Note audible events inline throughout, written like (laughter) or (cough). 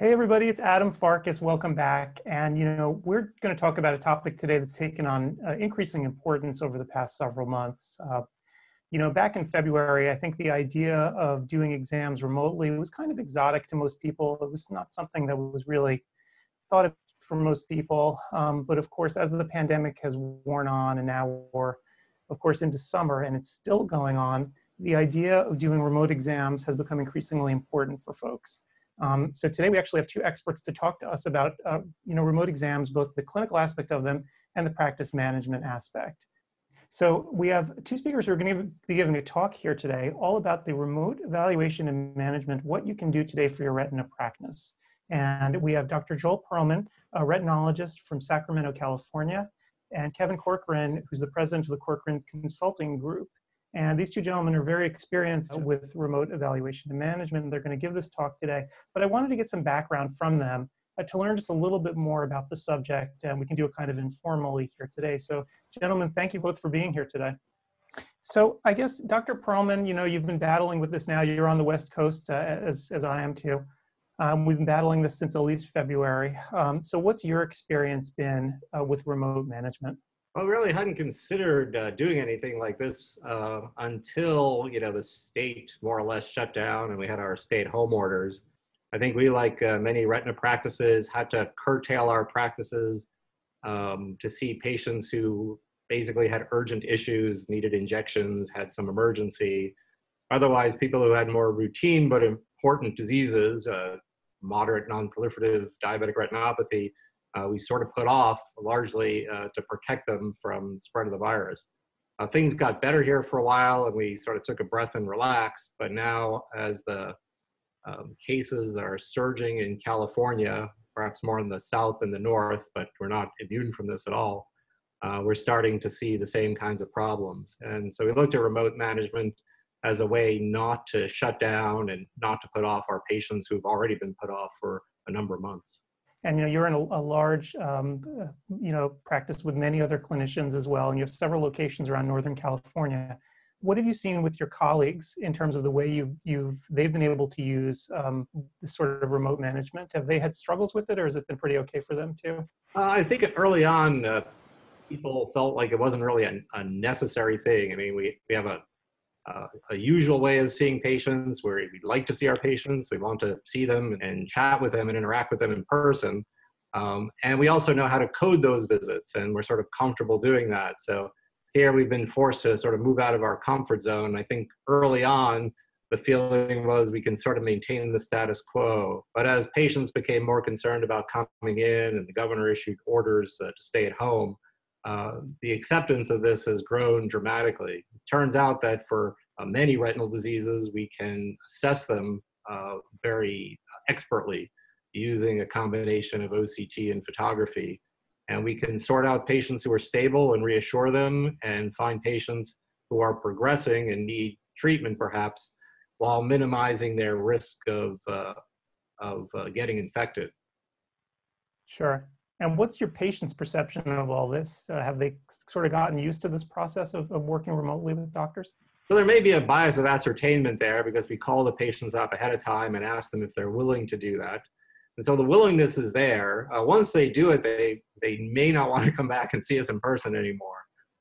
Hey everybody, it's Adam Farkas. Welcome back. And you know, we're going to talk about a topic today that's taken on uh, increasing importance over the past several months. Uh, you know, back in February, I think the idea of doing exams remotely was kind of exotic to most people. It was not something that was really thought of for most people. Um, but of course, as the pandemic has worn on and now we're, of course, into summer and it's still going on, the idea of doing remote exams has become increasingly important for folks. Um, so today we actually have two experts to talk to us about uh, you know, remote exams, both the clinical aspect of them and the practice management aspect. So we have two speakers who are going to be giving a talk here today all about the remote evaluation and management, what you can do today for your retina practice. And we have Dr. Joel Pearlman, a retinologist from Sacramento, California, and Kevin Corcoran, who's the president of the Corcoran Consulting Group. And these two gentlemen are very experienced with remote evaluation and management. They're going to give this talk today. But I wanted to get some background from them uh, to learn just a little bit more about the subject. And we can do it kind of informally here today. So, gentlemen, thank you both for being here today. So, I guess, Dr. Pearlman, you know, you've been battling with this now. You're on the West Coast, uh, as, as I am too. Um, we've been battling this since at least February. Um, so, what's your experience been uh, with remote management? Well, we really hadn't considered uh, doing anything like this uh, until you know the state more or less shut down and we had our stay-at-home orders. I think we, like uh, many retina practices, had to curtail our practices um, to see patients who basically had urgent issues, needed injections, had some emergency. Otherwise, people who had more routine but important diseases, uh, moderate non-proliferative diabetic retinopathy, uh, we sort of put off largely uh, to protect them from spread of the virus. Uh, things got better here for a while and we sort of took a breath and relaxed, but now as the um, cases are surging in California, perhaps more in the south and the north, but we're not immune from this at all, uh, we're starting to see the same kinds of problems. And so we looked at remote management as a way not to shut down and not to put off our patients who've already been put off for a number of months and you know you're in a, a large um, you know practice with many other clinicians as well and you have several locations around northern california. What have you seen with your colleagues in terms of the way you, you've they've been able to use um, this sort of remote management? Have they had struggles with it or has it been pretty okay for them too? Uh, i think early on uh, people felt like it wasn't really a, a necessary thing. I mean we, we have a uh, a usual way of seeing patients where we'd like to see our patients. We want to see them and chat with them and interact with them in person. Um, and we also know how to code those visits and we're sort of comfortable doing that. So here we've been forced to sort of move out of our comfort zone. I think early on, the feeling was we can sort of maintain the status quo. But as patients became more concerned about coming in and the governor issued orders uh, to stay at home, uh, the acceptance of this has grown dramatically. It turns out that for uh, many retinal diseases, we can assess them uh, very expertly using a combination of OCT and photography. And we can sort out patients who are stable and reassure them and find patients who are progressing and need treatment perhaps while minimizing their risk of, uh, of uh, getting infected. Sure. And what's your patient's perception of all this? Uh, have they sort of gotten used to this process of, of working remotely with doctors? So there may be a bias of ascertainment there because we call the patients up ahead of time and ask them if they're willing to do that. And so the willingness is there. Uh, once they do it, they, they may not (laughs) want to come back and see us in person anymore.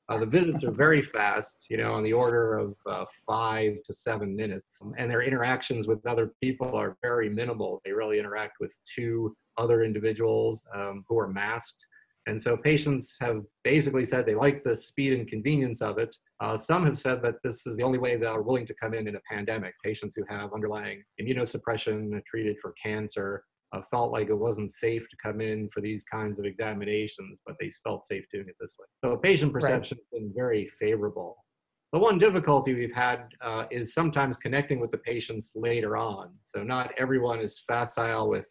Uh, the visits are very fast, you know, on the order of uh, five to seven minutes. And their interactions with other people are very minimal. They really interact with two other individuals um, who are masked. And so patients have basically said they like the speed and convenience of it. Uh, some have said that this is the only way they are willing to come in in a pandemic. Patients who have underlying immunosuppression, treated for cancer, uh, felt like it wasn't safe to come in for these kinds of examinations, but they felt safe doing it this way. So patient perception right. has been very favorable. The one difficulty we've had uh, is sometimes connecting with the patients later on. So not everyone is facile with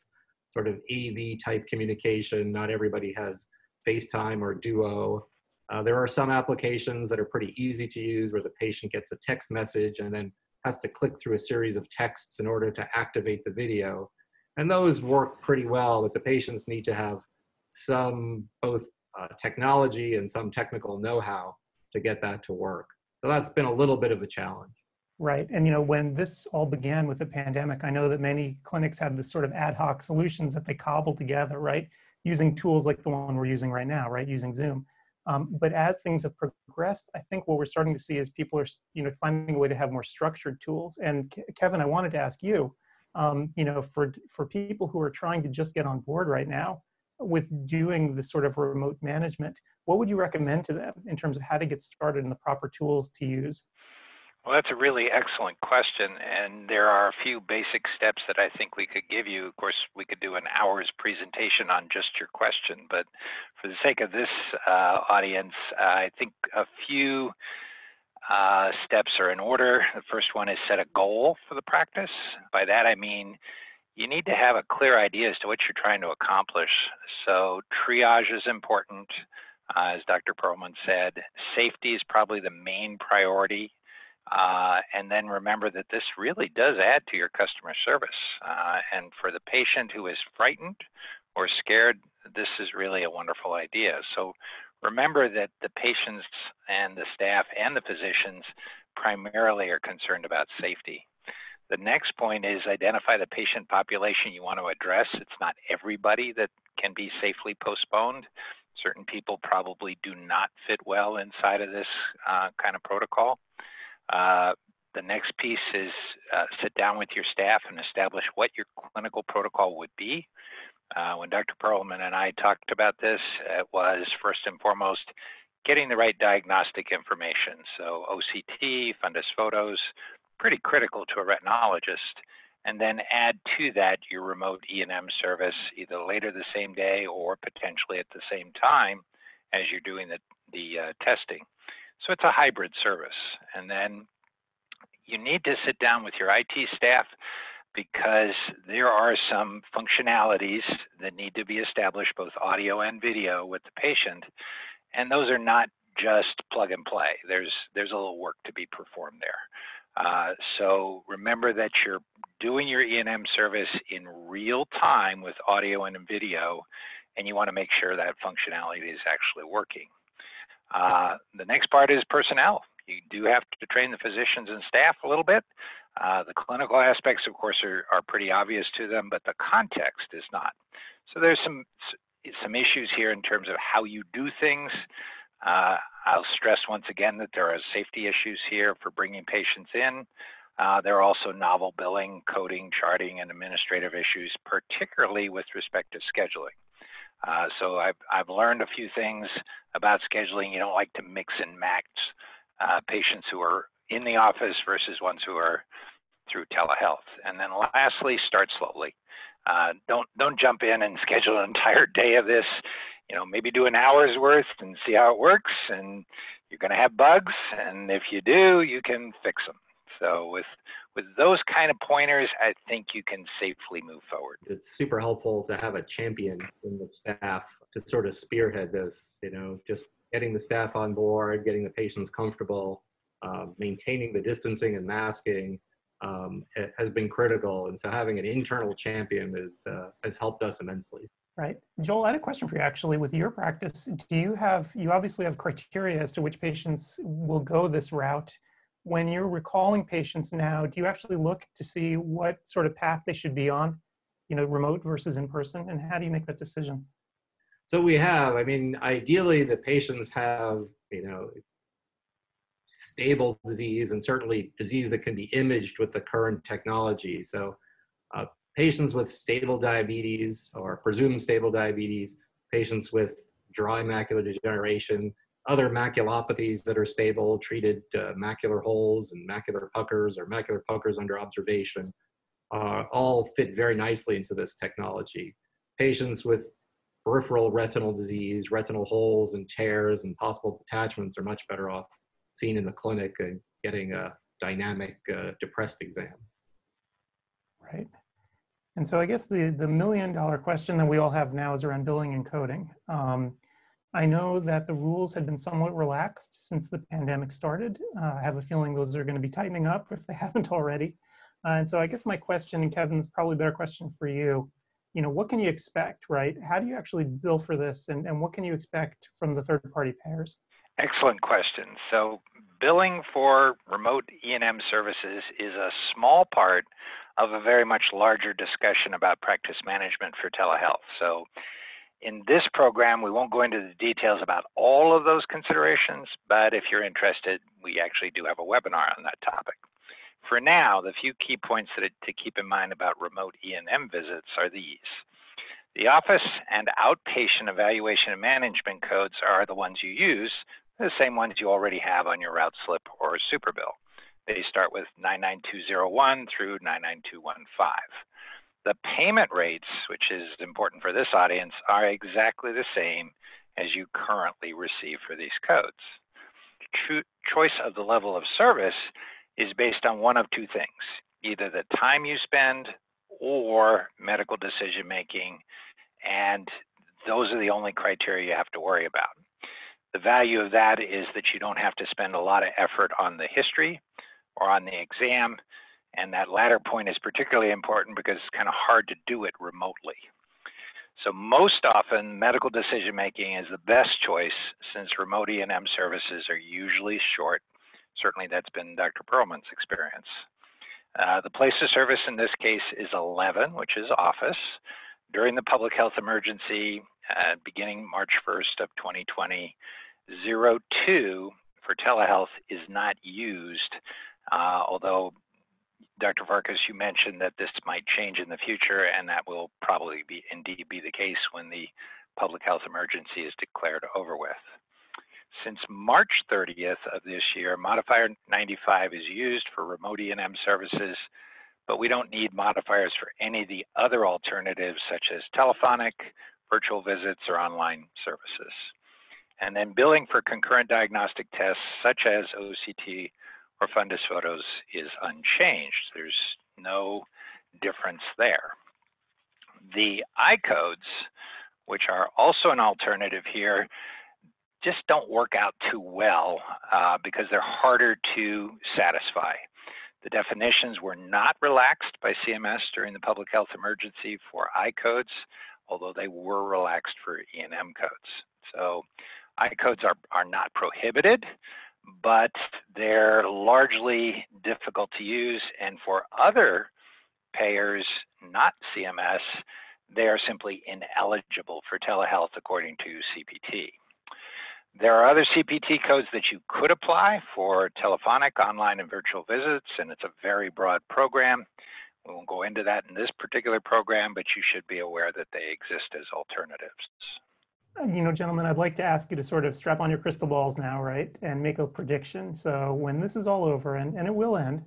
sort of AV type communication. Not everybody has FaceTime or Duo. Uh, there are some applications that are pretty easy to use where the patient gets a text message and then has to click through a series of texts in order to activate the video. And those work pretty well, but the patients need to have some both uh, technology and some technical know-how to get that to work. So that's been a little bit of a challenge. Right. And, you know, when this all began with the pandemic, I know that many clinics had this sort of ad hoc solutions that they cobbled together, right? Using tools like the one we're using right now, right? Using Zoom. Um, but as things have progressed, I think what we're starting to see is people are, you know, finding a way to have more structured tools. And Kevin, I wanted to ask you, um, you know, for for people who are trying to just get on board right now with doing this sort of remote management, what would you recommend to them in terms of how to get started and the proper tools to use? Well, that's a really excellent question. And there are a few basic steps that I think we could give you. Of course, we could do an hour's presentation on just your question, but for the sake of this uh, audience, I think a few uh, steps are in order. The first one is set a goal for the practice. By that, I mean you need to have a clear idea as to what you're trying to accomplish. So, triage is important. Uh, as Dr. Pearlman said, safety is probably the main priority uh, and then remember that this really does add to your customer service. Uh, and for the patient who is frightened or scared, this is really a wonderful idea. So remember that the patients and the staff and the physicians primarily are concerned about safety. The next point is identify the patient population you want to address. It's not everybody that can be safely postponed. Certain people probably do not fit well inside of this uh, kind of protocol. Uh, the next piece is uh, sit down with your staff and establish what your clinical protocol would be. Uh, when Dr. Pearlman and I talked about this, it was first and foremost getting the right diagnostic information. So OCT, fundus photos, pretty critical to a retinologist. And then add to that your remote E&M service either later the same day or potentially at the same time as you're doing the, the uh, testing. So it's a hybrid service. And then you need to sit down with your IT staff because there are some functionalities that need to be established, both audio and video, with the patient. And those are not just plug and play. There's there's a little work to be performed there. Uh, so remember that you're doing your E&M service in real time with audio and video, and you want to make sure that functionality is actually working. Uh, the next part is personnel. You do have to train the physicians and staff a little bit. Uh, the clinical aspects, of course, are, are pretty obvious to them, but the context is not. So there's some some issues here in terms of how you do things. Uh, I'll stress once again that there are safety issues here for bringing patients in. Uh, there are also novel billing, coding, charting, and administrative issues, particularly with respect to scheduling. Uh, so I've, I've learned a few things about scheduling. You don't like to mix and match uh, patients who are in the office versus ones who are through telehealth. And then lastly, start slowly. Uh, don't don't jump in and (laughs) schedule an entire day of this. You know, maybe do an hour's worth and see how it works. And you're going to have bugs, and if you do, you can fix them. So with with those kind of pointers, I think you can safely move forward. It's super helpful to have a champion in the staff to sort of spearhead this, you know, just getting the staff on board, getting the patients comfortable, um, maintaining the distancing and masking um, has been critical. And so having an internal champion is, uh, has helped us immensely. Right. Joel, I had a question for you actually. With your practice, do you have, you obviously have criteria as to which patients will go this route when you're recalling patients now, do you actually look to see what sort of path they should be on, you know, remote versus in person, and how do you make that decision? So we have, I mean, ideally the patients have, you know, stable disease and certainly disease that can be imaged with the current technology. So uh, patients with stable diabetes or presumed stable diabetes, patients with dry macular degeneration, other maculopathies that are stable, treated uh, macular holes and macular puckers or macular puckers under observation, uh, all fit very nicely into this technology. Patients with peripheral retinal disease, retinal holes and tears and possible detachments are much better off seen in the clinic and getting a dynamic uh, depressed exam. Right. And so I guess the, the million dollar question that we all have now is around billing and coding. Um, I know that the rules had been somewhat relaxed since the pandemic started. Uh, I have a feeling those are going to be tightening up if they (laughs) haven't already. Uh, and so I guess my question, and Kevin, is probably a better question for you. You know, what can you expect, right? How do you actually bill for this, and, and what can you expect from the third-party payers? Excellent question. So billing for remote E&M services is a small part of a very much larger discussion about practice management for telehealth. So in this program, we won't go into the details about all of those considerations, but if you're interested, we actually do have a webinar on that topic. For now, the few key points that, to keep in mind about remote E&M visits are these. The office and outpatient evaluation and management codes are the ones you use, the same ones you already have on your route slip or super bill. They start with 99201 through 99215. The payment rates, which is important for this audience, are exactly the same as you currently receive for these codes. Cho choice of the level of service is based on one of two things, either the time you spend or medical decision making, and those are the only criteria you have to worry about. The value of that is that you don't have to spend a lot of effort on the history or on the exam, and that latter point is particularly important because it's kind of hard to do it remotely. So most often, medical decision making is the best choice since remote E&M services are usually short. Certainly that's been Dr. Pearlman's experience. Uh, the place of service in this case is 11, which is office. During the public health emergency, uh, beginning March 1st of 2020, 02 for telehealth is not used, uh, although Dr. Farkas, you mentioned that this might change in the future, and that will probably be indeed be the case when the public health emergency is declared over with. Since March 30th of this year, Modifier 95 is used for remote E&M services, but we don't need modifiers for any of the other alternatives such as telephonic, virtual visits, or online services. And then billing for concurrent diagnostic tests such as OCT or fundus photos is unchanged. There's no difference there. The I codes, which are also an alternative here, just don't work out too well uh, because they're harder to satisfy. The definitions were not relaxed by CMS during the public health emergency for I codes, although they were relaxed for E&M codes. So I codes are, are not prohibited, but they're largely difficult to use. And for other payers, not CMS, they are simply ineligible for telehealth according to CPT. There are other CPT codes that you could apply for telephonic, online, and virtual visits, and it's a very broad program. We won't go into that in this particular program, but you should be aware that they exist as alternatives. You know, gentlemen, I'd like to ask you to sort of strap on your crystal balls now, right, and make a prediction. So when this is all over, and, and it will end,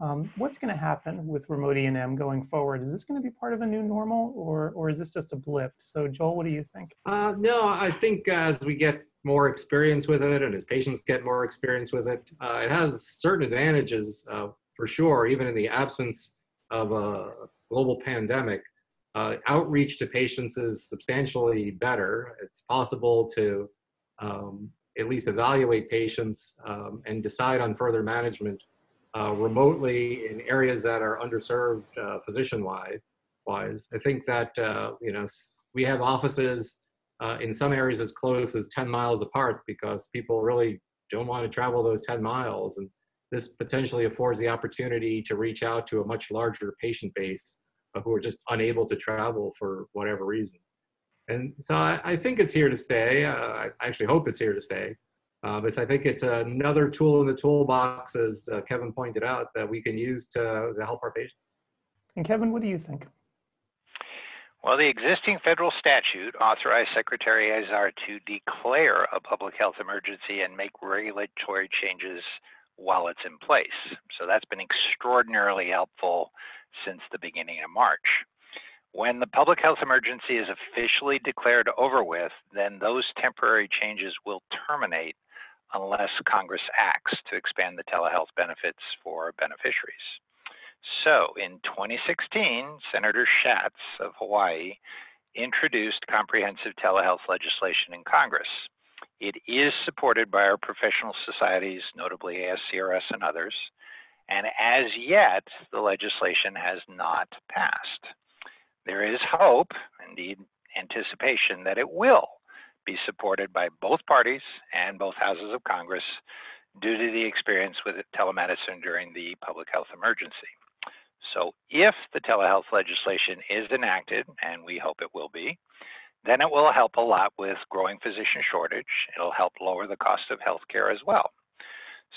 um, what's going to happen with remote E&M going forward? Is this going to be part of a new normal, or or is this just a blip? So Joel, what do you think? Uh, no, I think as we get more experience with it and as patients get more experience with it, uh, it has certain advantages uh, for sure, even in the absence of a global pandemic. Uh, outreach to patients is substantially better. It's possible to um, at least evaluate patients um, and decide on further management uh, remotely in areas that are underserved uh, physician-wise. I think that, uh, you know, we have offices uh, in some areas as close as 10 miles apart because people really don't want to travel those 10 miles. And this potentially affords the opportunity to reach out to a much larger patient base who are just unable to travel for whatever reason. And so I, I think it's here to stay. Uh, I actually hope it's here to stay. Uh, but I think it's another tool in the toolbox, as uh, Kevin pointed out, that we can use to, to help our patients. And Kevin, what do you think? Well, the existing federal statute authorized Secretary Azar to declare a public health emergency and make regulatory changes while it's in place. So that's been extraordinarily helpful since the beginning of March. When the public health emergency is officially declared over with, then those temporary changes will terminate unless Congress acts to expand the telehealth benefits for beneficiaries. So in 2016, Senator Schatz of Hawaii introduced comprehensive telehealth legislation in Congress. It is supported by our professional societies, notably ASCRS and others, and as yet, the legislation has not passed. There is hope, indeed anticipation, that it will be supported by both parties and both houses of Congress due to the experience with telemedicine during the public health emergency. So if the telehealth legislation is enacted, and we hope it will be, then it will help a lot with growing physician shortage. It'll help lower the cost of healthcare as well.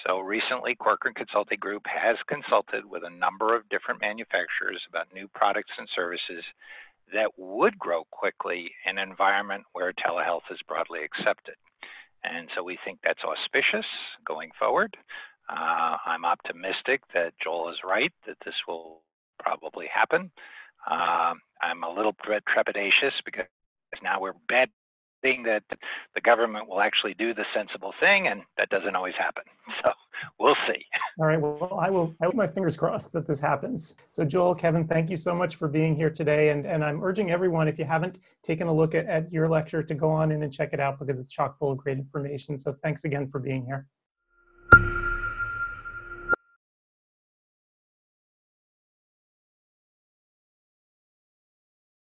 So recently, Corcoran Consulting Group has consulted with a number of different manufacturers about new products and services that would grow quickly in an environment where telehealth is broadly accepted. And so we think that's auspicious going forward. Uh, I'm optimistic that Joel is right, that this will probably happen. Uh, I'm a little bit trepidatious because now we're betting that the government will actually do the sensible thing, and that doesn't always happen. (laughs) So we'll see. All right. Well, I will. I have my fingers crossed that this happens. So, Joel, Kevin, thank you so much for being here today, and and I'm urging everyone, if you haven't taken a look at, at your lecture, to go on in and check it out because it's chock full of great information. So, thanks again for being here.